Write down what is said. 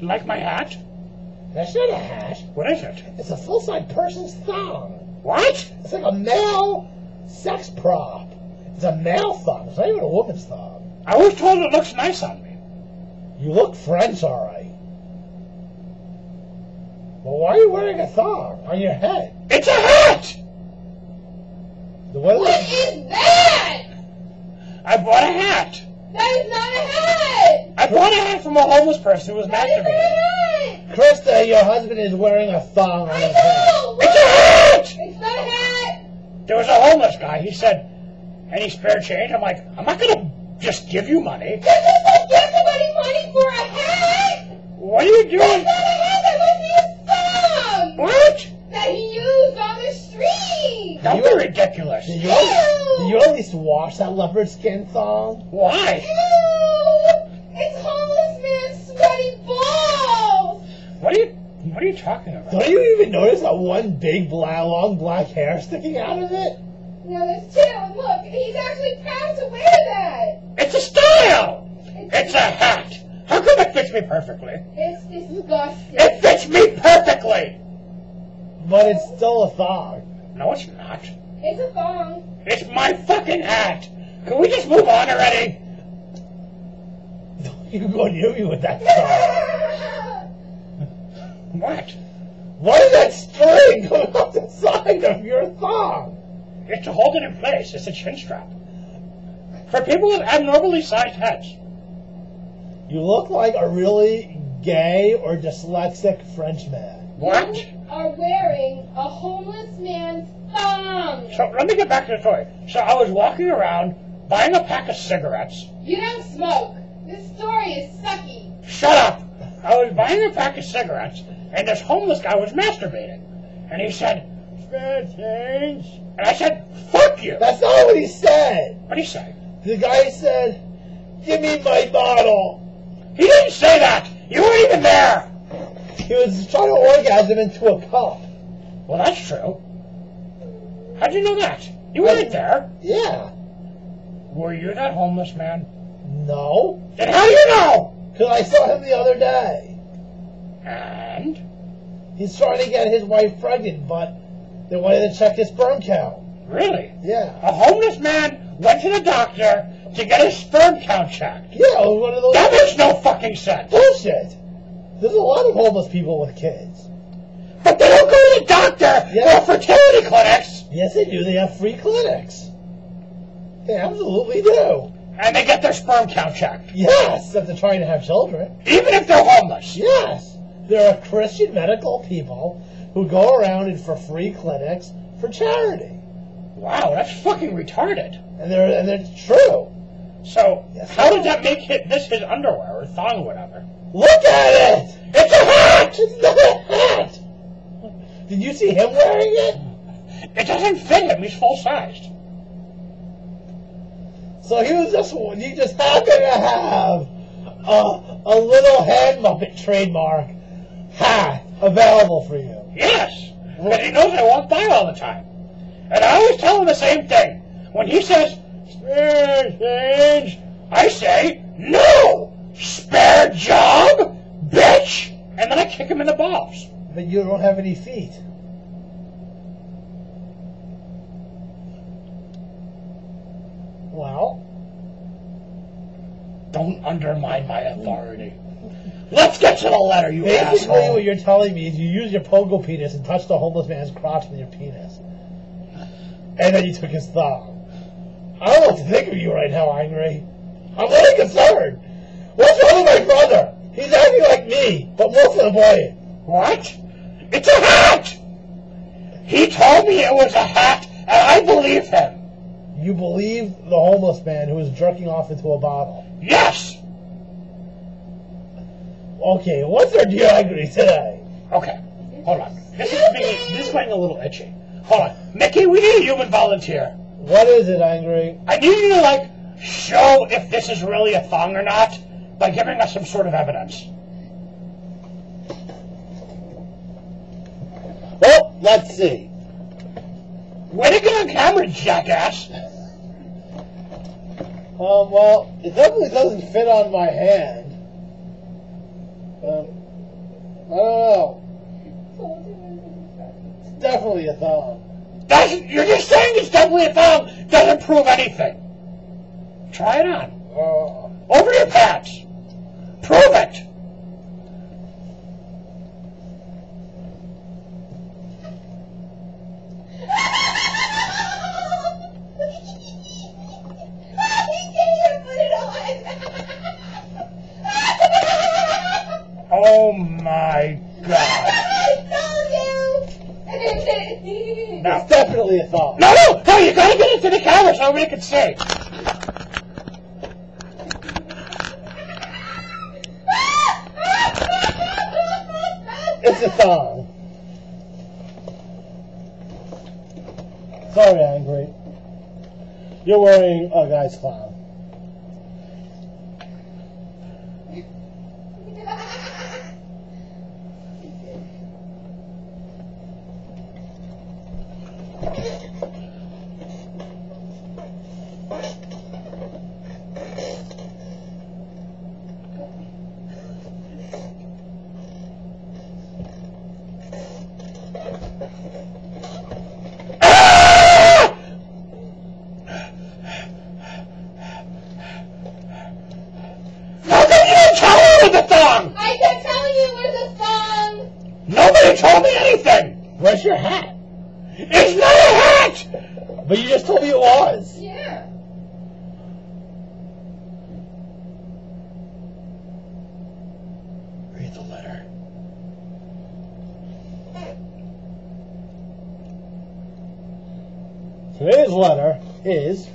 Like my hat? That's not a hat. What is it? It's a full-size person's thong. What? It's like a male sex prop. It's a male thong. It's not even a woman's thong. I was told it looks nice on me. You look French, all right. Well, why are you wearing a thong on your head? It's a hat! The what? What is that? I bought a hat. That is not a hat. I bought a hat from a homeless person who was That is not masturbating. a hat. Krista, your husband is wearing a thong on I his head. It's a hat! It's not a hat. There was a homeless guy. He said, any spare change? I'm like, I'm not going to just give you money. This is give somebody money for a hat. What are you doing? Don't be ridiculous. Did you, did you at least wash that leopard skin thong? Why? Ew! It's homeless man's sweaty balls. What are you, what are you talking about? Don't you even notice that one big black, long black hair sticking out of it? No, there's two. And look, he's actually proud to wear that. It's a style! It's, It's a hat! How come it fits me perfectly? It's disgusting. It fits me perfectly! But it's still a thong. No, it's not. It's a thong. It's my fucking hat! Can we just move on already? Don't you go near me with that thong. What? What is that string going up the side of your thong? It's to hold it in place. It's a chin strap. For people with abnormally sized heads. You look like a really gay or dyslexic French man. What? You are wearing a homeless man's thong. So let me get back to the story. So I was walking around buying a pack of cigarettes. You don't smoke. This story is sucky. Shut up! I was buying a pack of cigarettes, and this homeless guy was masturbating. And he said, "Spare change?" And I said, "Fuck you!" That's not what he said. What did he say? The guy said, Give me my bottle. He didn't say that! You weren't even there! He was trying to orgasm into a cup. Well, that's true. How'd you know that? You weren't there. Yeah. Were you that homeless man? No. Then how do you know? Because I saw him the other day. And? He's trying to get his wife pregnant, but they wanted to check his sperm count. Really? Yeah. A homeless man went to the doctor to get his sperm count checked. Yeah, it was one of those. That makes no fucking sense. bullshit. There's a lot of homeless people with kids. But they don't go to the doctor Yeah. or fertility clinics, Yes, they do. They have free clinics. They absolutely do. and they get their sperm count checked, Yes, if they're trying to have children. even if they're homeless. Yes. There are Christian medical people who go around and for free clinics for charity. Wow, that's fucking retarded. And they're and they're true. So, Yes. how did that make it, this his underwear or thong or whatever? Look at it! It's a hat! It's not a hat! Did you see him wearing it? It doesn't fit him. He's full sized. So he was just he just happened to have a, a little hand muppet trademark hat available for you. Yes, because he knows I walk by all the time. And I always tell him the same thing. When he says, spare change, I say, no! Spare job, bitch! And then I kick him in the balls. But you don't have any feet. Well, Don't undermine my authority. Let's get to the letter, you basically asshole. what you're telling me is you use your pogo penis and touch the homeless man's crotch with your penis. And then you took his thumb. I don't know what to think of you right now, Angry. I'm really concerned. What's wrong with my brother? He's acting like me, but more boy. What? It's a hat! He told me it was a hat, and I believe him. You believe the homeless man who was jerking off into a bottle. Yes! Okay, what's our deal Angry today? Okay, hold on. This is being, this is getting a little itchy. Hold on. Mickey, we need a human volunteer. What is it, Angry? I need you to, like, show if this is really a thong or not by giving us some sort of evidence. Well, let's see. Way to get on camera, jackass! Um, well, it definitely doesn't fit on my hand. Um, I don't know. It's definitely a thumb. You're just saying it's definitely a thumb doesn't prove anything. Try it on. Uh, Over your pants. Prove it. Oh my god. Now, It's definitely a thought. no, no, no, you gotta get into the camera so everybody can see. Thong. Sorry, Angry. You're wearing a guy's clown. Ah! How come you didn't tell me with the thong? I kept telling you it was a song. Nobody told me anything. Where's your hat? It's not a hat. But you just told me it was. Yeah. Read the letter. Today's letter is